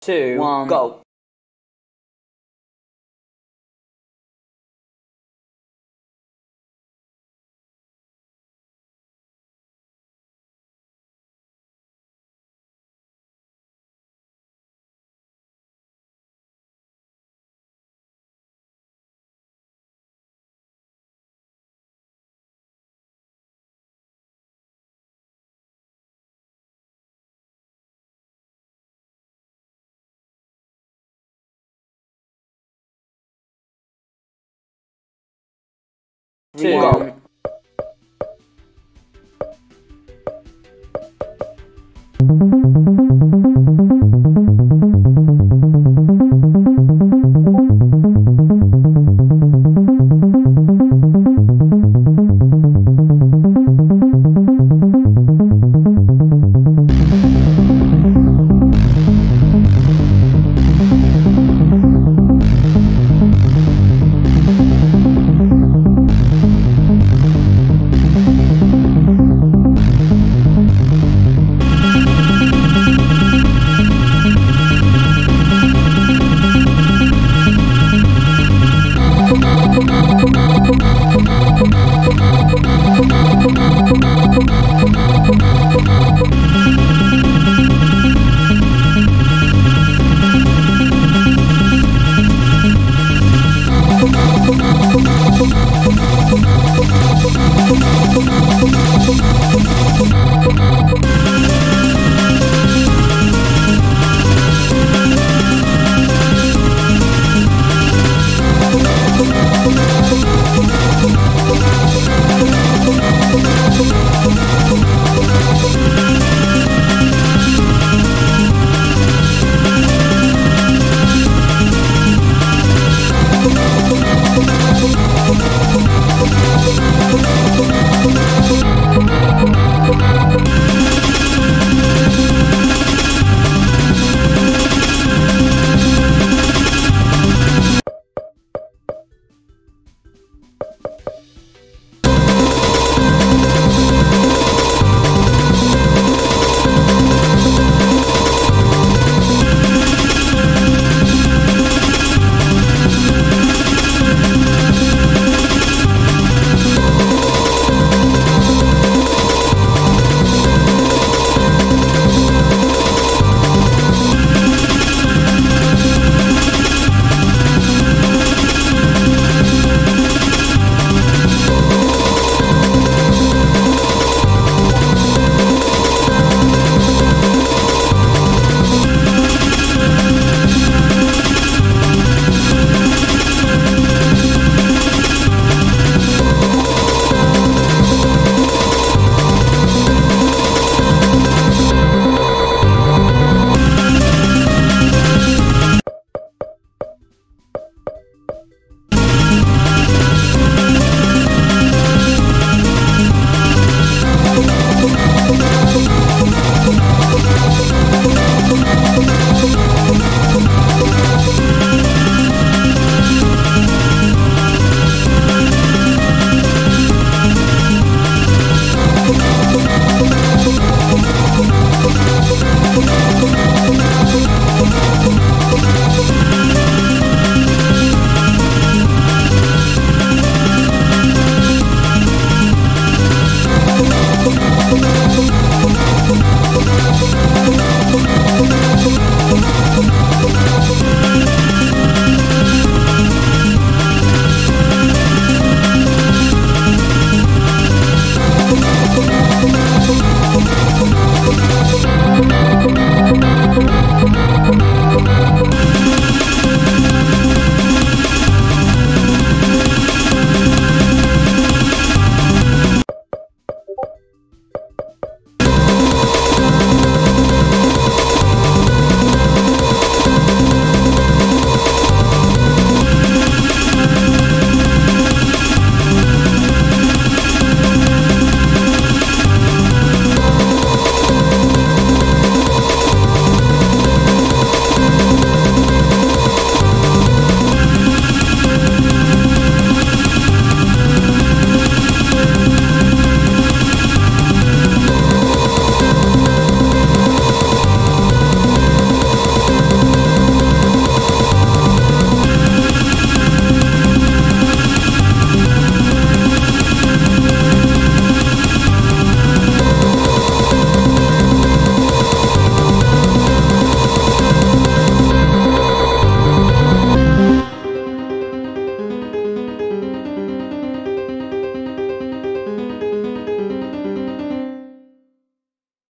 two, One. go. Two, One. Amen.